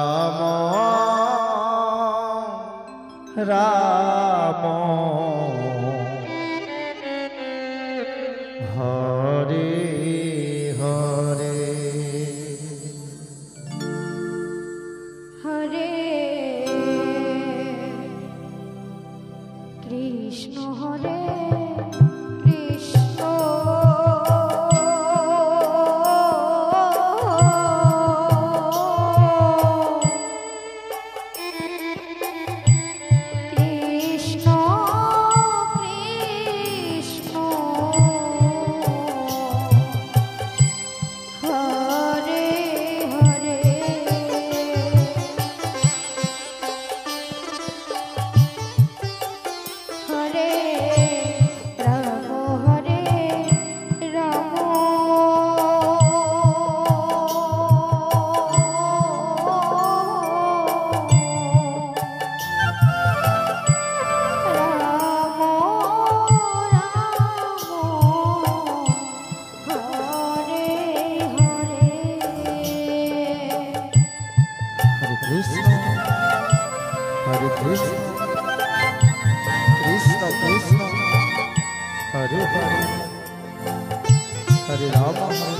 রাম রাম। हरे राम हरे Ram.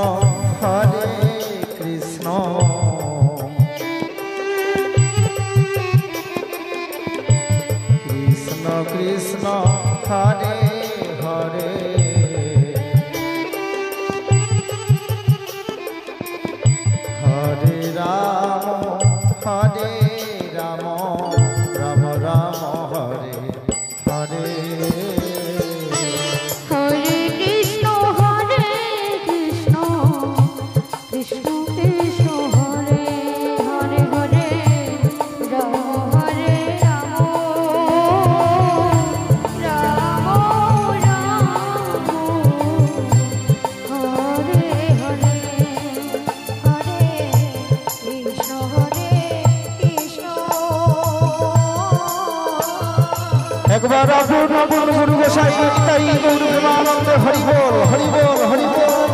corazón. বাবা গুণ গুণ গুরু গোসাই তাই গুণ প্রেমানন্দ হরিবল হরিবল হরিবল